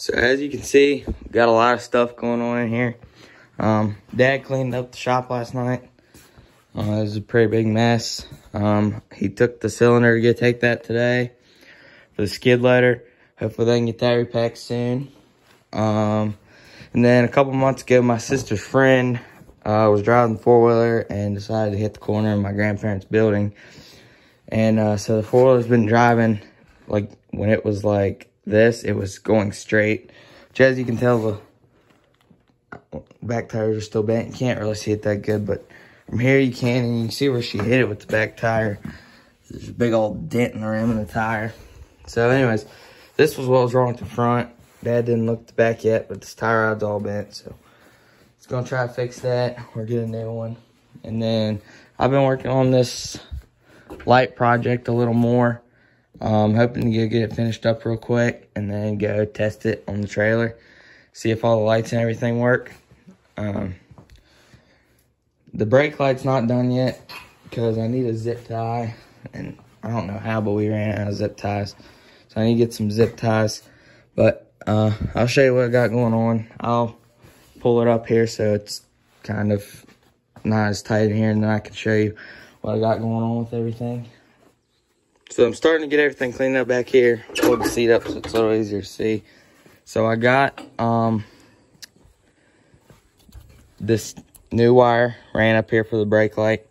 So as you can see, got a lot of stuff going on in here. Um, Dad cleaned up the shop last night. Uh, it was a pretty big mess. Um, he took the cylinder to get take that today for the skid loader. Hopefully they can get that repacked soon. Um, and then a couple months ago, my sister's friend uh, was driving the four-wheeler and decided to hit the corner of my grandparents' building. And uh, so the four-wheeler's been driving, like, when it was like this, it was going straight. Which, as you can tell, the back tires are still bent. You can't really see it that good, but from here you can, and you can see where she hit it with the back tire. There's a big old dent in the rim of the tire. So anyways, this was what was wrong with the front. Dad didn't look the back yet, but this tire rod's all bent, so it's gonna try to fix that or get a new one. And then I've been working on this light project a little more. Um, I'm hoping to get, get it finished up real quick and then go test it on the trailer. See if all the lights and everything work. Um, the brake light's not done yet because I need a zip tie. And I don't know how, but we ran out of zip ties. So I need to get some zip ties. But uh, I'll show you what I got going on. I'll pull it up here so it's kind of not as tight in here. And then I can show you what I got going on with everything. So I'm starting to get everything cleaned up back here. Pull the seat up so it's a little easier to see. So I got um, this new wire ran up here for the brake light.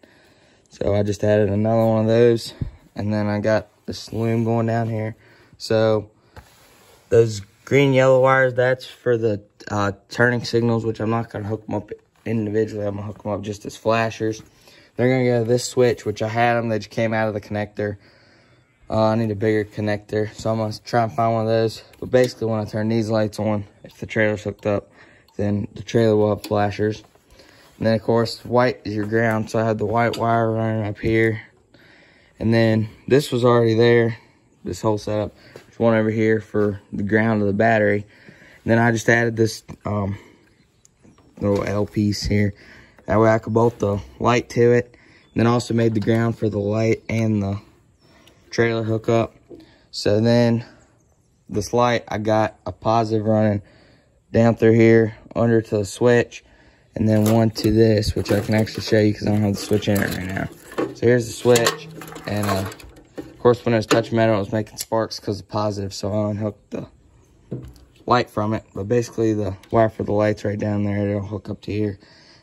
So I just added another one of those. And then I got this loom going down here. So those green yellow wires, that's for the uh, turning signals, which I'm not going to hook them up individually. I'm going to hook them up just as flashers. They're going to go to this switch, which I had them. They just came out of the connector. Uh, I need a bigger connector, so I'm going to try and find one of those. But basically, when I turn these lights on, if the trailer's hooked up, then the trailer will have flashers. And then, of course, white is your ground, so I had the white wire running up here. And then this was already there, this whole setup. There's one over here for the ground of the battery. And then I just added this um, little L piece here. That way I could bolt the light to it. And then also made the ground for the light and the trailer hookup. So then this light, I got a positive running down through here under to the switch and then one to this, which I can actually show you because I don't have the switch in it right now. So here's the switch, and uh, of course when I was touching metal, it was making sparks because of positive, so I unhooked the light from it. But basically the wire for the light's right down there, it'll hook up to here.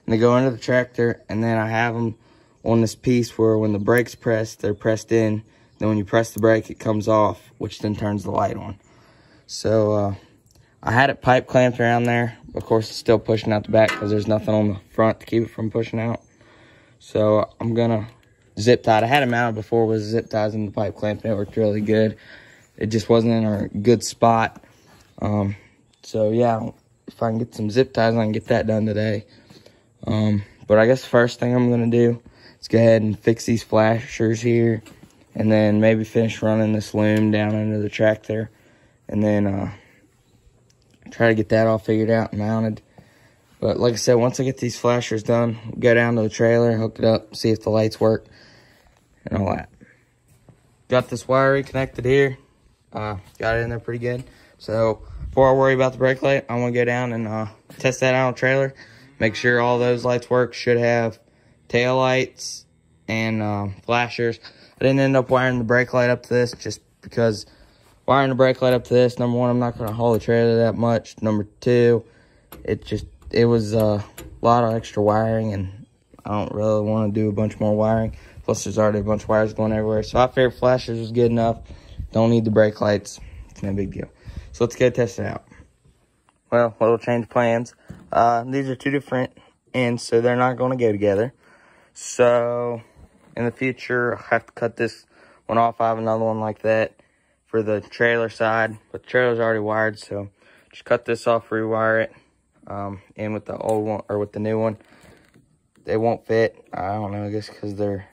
And they go into the tractor, and then I have them on this piece where when the brake's pressed, they're pressed in. Then when you press the brake, it comes off, which then turns the light on. So, uh, I had it pipe clamped around there. Of course, it's still pushing out the back because there's nothing on the front to keep it from pushing out. So I'm gonna zip tie. I had it mounted before with zip ties in the pipe clamp and it worked really good. It just wasn't in a good spot. Um, so yeah, if I can get some zip ties, I can get that done today. Um, but I guess the first thing I'm gonna do is go ahead and fix these flashers here and then maybe finish running this loom down under the track there and then uh, try to get that all figured out and mounted. But like I said, once I get these flashers done, go down to the trailer, hook it up, see if the lights work, and all that. Got this wire reconnected here. Uh, got it in there pretty good. So before I worry about the brake light, I want to go down and uh, test that out on the trailer. Make sure all those lights work. Should have tail lights and uh, flashers. I didn't end up wiring the brake light up to this just because wiring the brake light up to this, number one, I'm not going to haul the trailer that much. Number two, it just, it was a lot of extra wiring and I don't really want to do a bunch more wiring. Plus there's already a bunch of wires going everywhere. So I figured flashers was good enough. Don't need the brake lights. It's no big deal. So let's go test it out. Well, little change plans. Uh, these are two different ends, so they're not going to go together. So in the future, I have to cut this one off. I have another one like that for the trailer side, but the trailer's already wired, so just cut this off, rewire it um, in with the old one or with the new one. They won't fit. I don't know, I guess because they're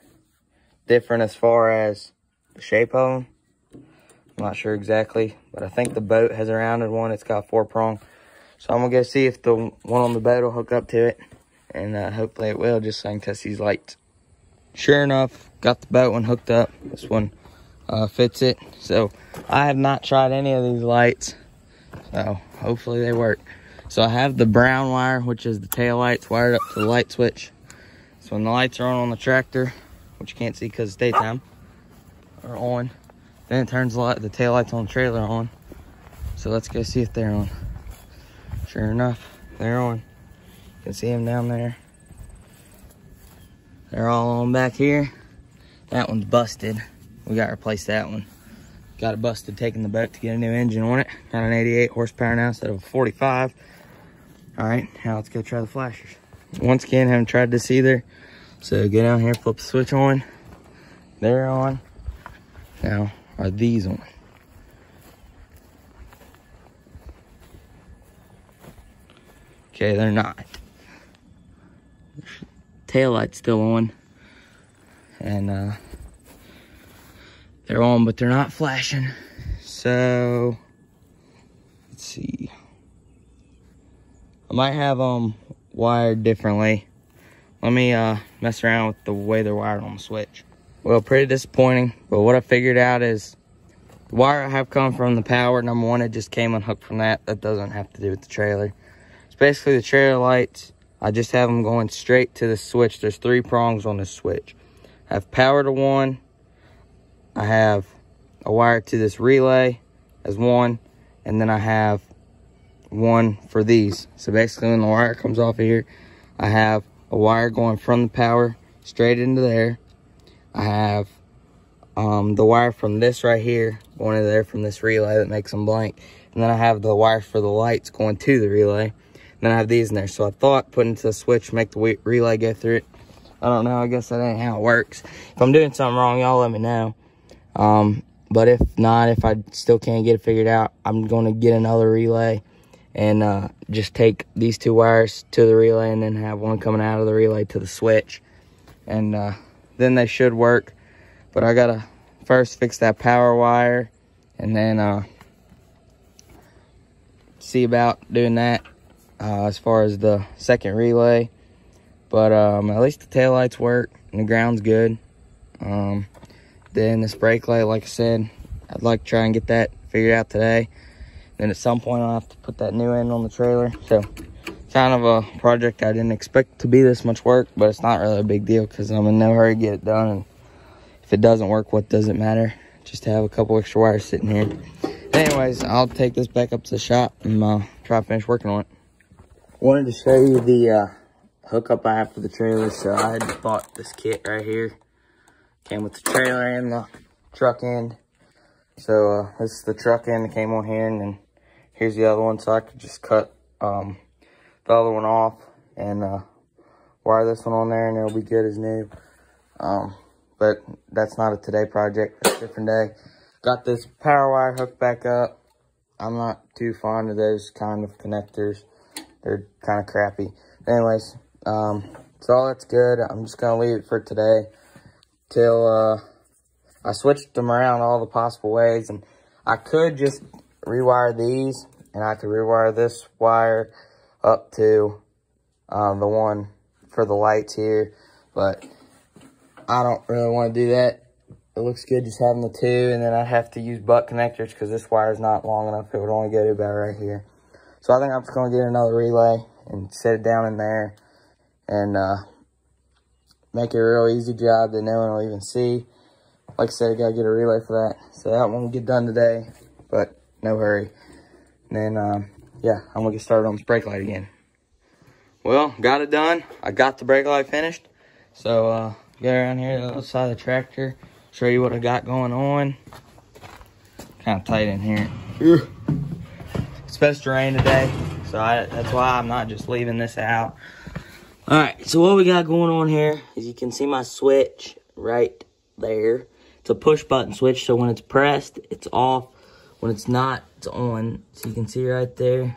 different as far as the shape of them. I'm not sure exactly, but I think the boat has a rounded one. It's got four prong. So I'm going to go see if the one on the boat will hook up to it. And uh, hopefully it will, just so I can test these lights. Sure enough, got the boat one hooked up. This one uh, fits it. So I have not tried any of these lights. So hopefully they work. So I have the brown wire, which is the tail lights, wired up to the light switch. So when the lights are on on the tractor, which you can't see because it's daytime, are on. Then it turns the, light, the tail lights on the trailer on. So let's go see if they're on. Sure enough, they're on. You can see them down there. They're all on back here. That one's busted. We got to replace that one. Got it busted taking the boat to get a new engine on it. Got an 88 horsepower now instead of a 45. All right, now let's go try the flashers. Once again, haven't tried this either. So get down here, flip the switch on. They're on. Now, are these on? Okay, they're not. Tail light's still on. And uh, they're on, but they're not flashing. So, let's see. I might have them wired differently. Let me uh, mess around with the way they're wired on the switch. Well, pretty disappointing, but what I figured out is the wire I have come from the power, number one, it just came unhooked from that. That doesn't have to do with the trailer. It's basically the trailer lights. I just have them going straight to the switch. There's three prongs on the switch. I have power to one. I have a wire to this relay as one. And then I have one for these. So basically when the wire comes off of here, I have a wire going from the power straight into there. I have um, the wire from this right here going in there from this relay that makes them blank. And then I have the wire for the lights going to the relay. Then I have these in there. So I thought putting to the switch, make the relay go through it. I don't know. I guess that ain't how it works. If I'm doing something wrong, y'all let me know. Um, but if not, if I still can't get it figured out, I'm going to get another relay and uh, just take these two wires to the relay and then have one coming out of the relay to the switch. And uh, then they should work. But I got to first fix that power wire and then uh, see about doing that uh, as far as the second relay. But um, at least the tail lights work and the ground's good. Um, then this brake light, like I said, I'd like to try and get that figured out today. Then at some point I'll have to put that new end on the trailer. So it's kind of a project I didn't expect to be this much work, but it's not really a big deal because I'm in no hurry to get it done. And if it doesn't work, what does it matter? Just to have a couple extra wires sitting here. Anyways, I'll take this back up to the shop and uh, try to finish working on it. Wanted to show you the uh, hookup I have for the trailer. So I bought this kit right here. Came with the trailer and the truck end. So uh, this is the truck end that came on here and then here's the other one. So I could just cut um, the other one off and uh, wire this one on there and it'll be good as new. Um, but that's not a today project, that's a different day. Got this power wire hooked back up. I'm not too fond of those kind of connectors. They're kind of crappy. Anyways, um, so all that's good. I'm just going to leave it for today till uh, I switched them around all the possible ways. And I could just rewire these and I could rewire this wire up to um, the one for the lights here. But I don't really want to do that. It looks good just having the two, and then I have to use butt connectors because this wire is not long enough. It would only go to about right here. So I think I'm just going to get another relay and set it down in there and uh, make it a real easy job that no one will even see. Like I said, I got to get a relay for that. So that won't get done today, but no hurry. And then, um, yeah, I'm going to get started on this brake light again. Well, got it done. I got the brake light finished. So, uh, get around here to the other side of the tractor. Show you what I got going on. Kind of tight in here. Supposed to rain today. So I, that's why I'm not just leaving this out. All right, so what we got going on here is you can see my switch right there. It's a push button switch, so when it's pressed, it's off. When it's not, it's on. So you can see right there.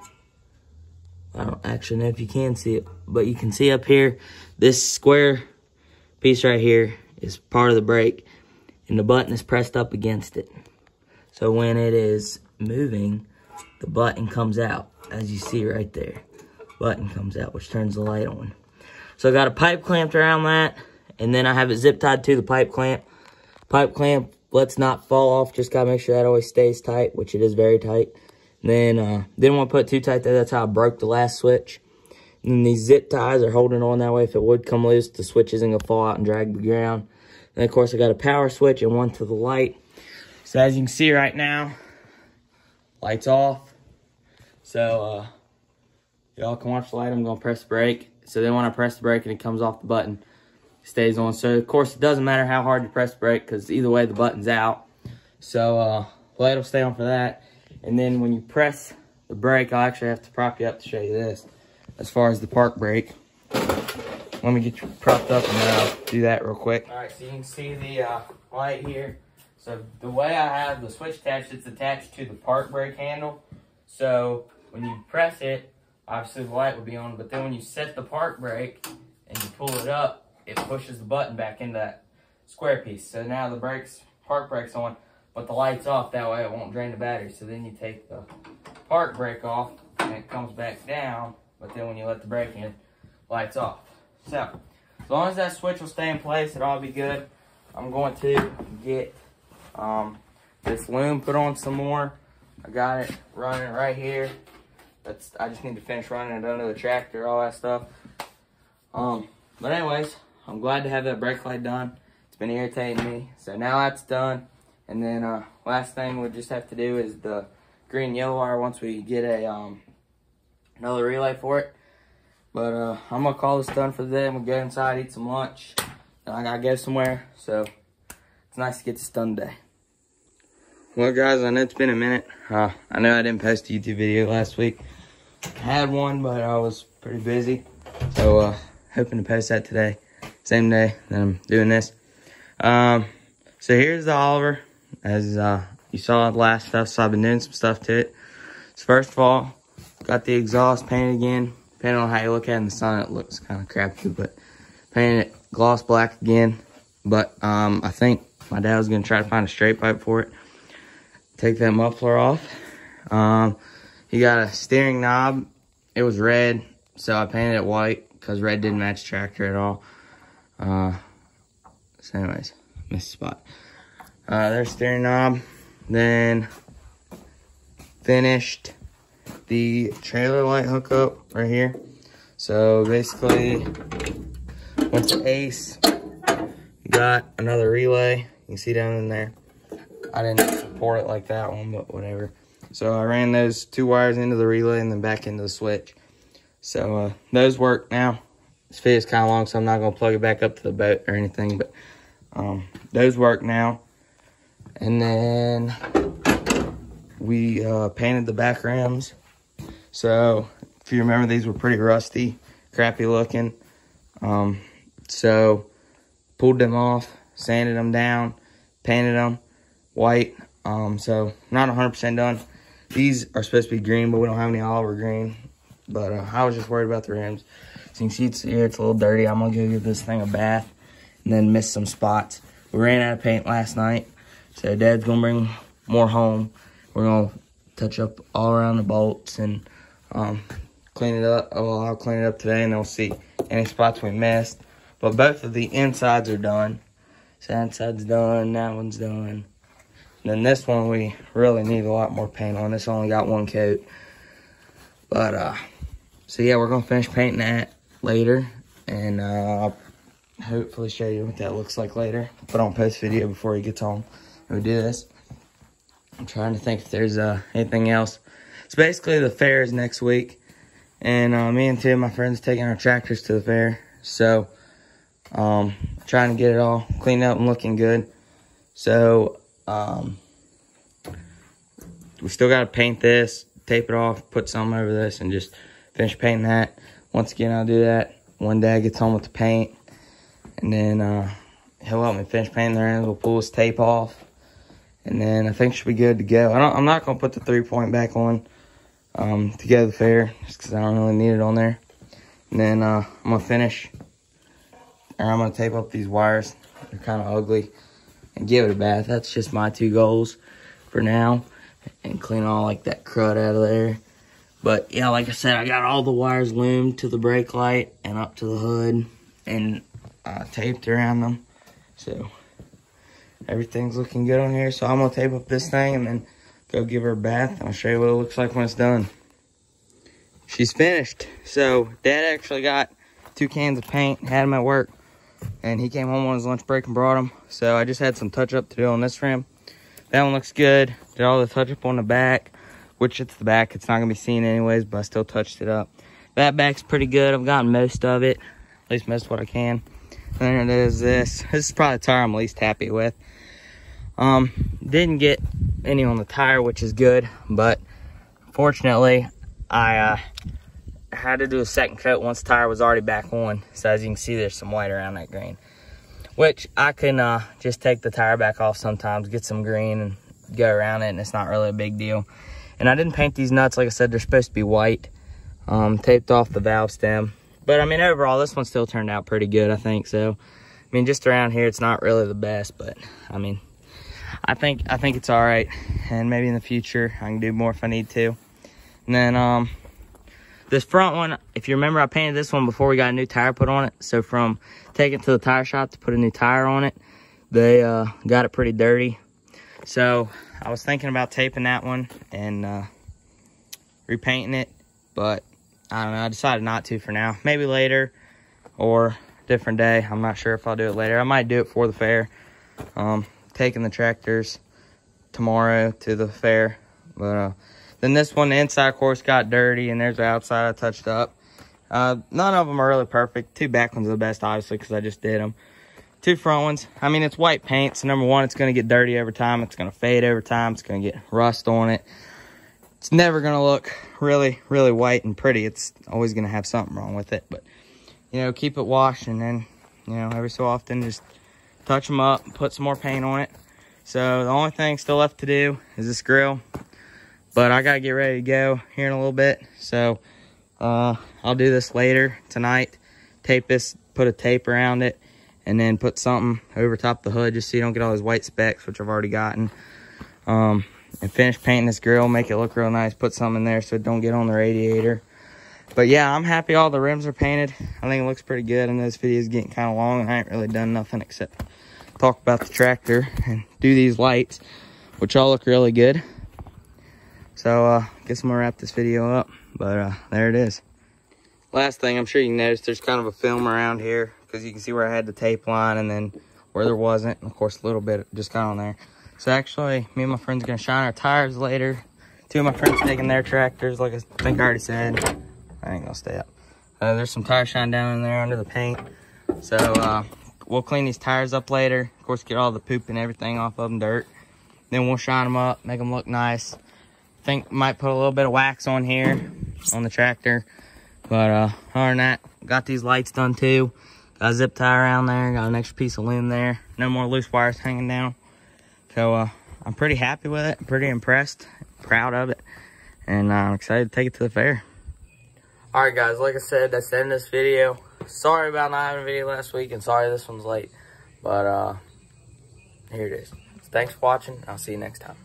I don't actually know if you can see it, but you can see up here, this square piece right here is part of the brake, and the button is pressed up against it. So when it is moving, the button comes out, as you see right there. Button comes out, which turns the light on. So I got a pipe clamped around that, and then I have it zip tied to the pipe clamp. Pipe clamp, let's not fall off, just gotta make sure that always stays tight, which it is very tight. then uh, didn't want to put too tight there. That's how I broke the last switch. And these zip ties are holding on that way. If it would come loose, the switch isn't to fall out and drag the ground. And of course, I got a power switch and one to the light. So as you can see right now, lights off. So uh, y'all can watch the light. I'm going to press the brake. So then when I press the brake and it comes off the button, stays on. So of course, it doesn't matter how hard you press the brake because either way, the button's out. So uh, light will stay on for that. And then when you press the brake, I'll actually have to prop you up to show you this. As far as the park brake. Let me get you propped up and then I'll do that real quick. All right, so you can see the uh, light here. So the way I have the switch attached, it's attached to the park brake handle. So when you press it, obviously the light will be on, but then when you set the park brake and you pull it up, it pushes the button back in that square piece. So now the brakes, park brake's on, but the light's off, that way it won't drain the battery. So then you take the park brake off and it comes back down, but then when you let the brake in, light's off. So, as long as that switch will stay in place, it'll all be good. I'm going to get um, this loom put on some more. I got it running right here. That's I just need to finish running it under the tractor, all that stuff. Um, but anyways, I'm glad to have that brake light done. It's been irritating me. So now that's done. And then uh, last thing we just have to do is the green yellow wire once we get a um, another relay for it. But uh, I'm gonna call this done for the day. I'm gonna go inside, eat some lunch. And I gotta go somewhere. So it's nice to get this done today. Well guys, I know it's been a minute. Uh, I know I didn't post a YouTube video last week. Had one, but I was pretty busy. So uh, hoping to post that today. Same day that I'm doing this. Um, so here's the Oliver. As uh, you saw the last stuff, so I've been doing some stuff to it. So first of all, got the exhaust painted again. Depending on how you look at it in the sun, it looks kind of crappy, but painted it gloss black again. But um, I think my dad was going to try to find a straight pipe for it. Take that muffler off. Um, he got a steering knob. It was red, so I painted it white because red didn't match tractor at all. Uh, so anyways, missed spot. Uh, there's steering knob. Then finished the trailer light hookup right here. So basically, went to Ace, got another relay. You can see down in there. I didn't support it like that one, but whatever. So I ran those two wires into the relay and then back into the switch. So uh, those work now. This video is kind of long, so I'm not going to plug it back up to the boat or anything, but um, those work now. And then we uh, painted the back rims so if you remember, these were pretty rusty, crappy looking. Um, so pulled them off, sanded them down, painted them white. Um, so not 100% done. These are supposed to be green, but we don't have any Oliver green. But uh, I was just worried about the rims. So you can see it's here, it's a little dirty. I'm gonna go give this thing a bath and then miss some spots. We ran out of paint last night, so Dad's gonna bring more home. We're gonna touch up all around the bolts and um, clean it up. Well, I'll clean it up today and we'll see any spots we missed. But both of the insides are done. So that done, that one's done. And then this one we really need a lot more paint on. This only got one coat. But, uh, so yeah, we're going to finish painting that later. And, uh, hopefully show you what that looks like later. Put on post video before he gets home we do this. I'm trying to think if there's, uh, anything else. It's basically the fair is next week. And uh, me and two of my friends taking our tractors to the fair. So um, trying to get it all cleaned up and looking good. So um, we still got to paint this, tape it off, put some over this, and just finish painting that. Once again, I'll do that. One Dad gets home with the paint. And then uh, he'll help me finish painting the rims. We'll pull his tape off. And then I think should be good to go. I am not going to put the three point back on um, to go to the fair just because I don't really need it on there. And then uh, I'm going to finish, or I'm going to tape up these wires. They're kind of ugly and give it a bath. That's just my two goals for now. And clean all like that crud out of there. But yeah, like I said, I got all the wires loomed to the brake light and up to the hood and uh, taped around them. So everything's looking good on here. So I'm gonna tape up this thing and then go give her a bath. I'll show you what it looks like when it's done. She's finished. So dad actually got two cans of paint, had them at work, and he came home on his lunch break and brought them. So I just had some touch up to do on this rim. That one looks good. Did all the touch up on the back, which it's the back. It's not gonna be seen anyways, but I still touched it up. That back's pretty good. I've gotten most of it, at least most what I can. And then it is this. This is probably the tire I'm least happy with. Um, didn't get any on the tire, which is good, but fortunately, I uh, had to do a second coat once the tire was already back on. So as you can see, there's some white around that green, which I can uh, just take the tire back off sometimes, get some green and go around it, and it's not really a big deal. And I didn't paint these nuts. Like I said, they're supposed to be white. Um, taped off the valve stem. But I mean, overall, this one still turned out pretty good, I think. So, I mean, just around here, it's not really the best, but I mean, I think I think it's all right. And maybe in the future, I can do more if I need to. And then um, this front one, if you remember, I painted this one before we got a new tire put on it. So from taking it to the tire shop to put a new tire on it, they uh, got it pretty dirty. So I was thinking about taping that one and uh, repainting it, but I don't know. I decided not to for now. Maybe later or different day. I'm not sure if I'll do it later. I might do it for the fair. Um, taking the tractors tomorrow to the fair. But uh, then this one, the inside course got dirty, and there's the outside I touched up. Uh, none of them are really perfect. Two back ones are the best, obviously, because I just did them. Two front ones. I mean, it's white paint, so number one, it's going to get dirty over time. It's going to fade over time. It's going to get rust on it. It's never going to look really, really white and pretty. It's always going to have something wrong with it. But, you know, keep it washed, and then, you know, every so often, just touch them up, put some more paint on it. So the only thing still left to do is this grill. But I gotta get ready to go here in a little bit. So uh, I'll do this later tonight. Tape this, put a tape around it, and then put something over top the hood just so you don't get all those white specks, which I've already gotten. Um, and finish painting this grill, make it look real nice. Put something in there so it don't get on the radiator. But yeah, I'm happy all the rims are painted. I think it looks pretty good. And this video is getting kind of long and I ain't really done nothing except talk about the tractor and do these lights, which all look really good. So uh, guess I'm gonna wrap this video up, but uh, there it is. Last thing, I'm sure you noticed there's kind of a film around here because you can see where I had the tape line and then where there wasn't. And of course, a little bit just got on there. So actually, me and my friends are gonna shine our tires later. Two of my friends taking their tractors, like I think I already said. I ain't gonna stay up. Uh, there's some tire shine down in there under the paint. So uh, we'll clean these tires up later. Of course, get all the poop and everything off of them, dirt. Then we'll shine them up, make them look nice. Think might put a little bit of wax on here on the tractor. But uh, other than that, got these lights done too. Got a zip tie around there, got an extra piece of loom there. No more loose wires hanging down. So uh, I'm pretty happy with it, pretty impressed, proud of it. And uh, I'm excited to take it to the fair. Alright guys, like I said, that's the end of this video. Sorry about not having a video last week and sorry this one's late. But uh, here it is. Thanks for watching. I'll see you next time.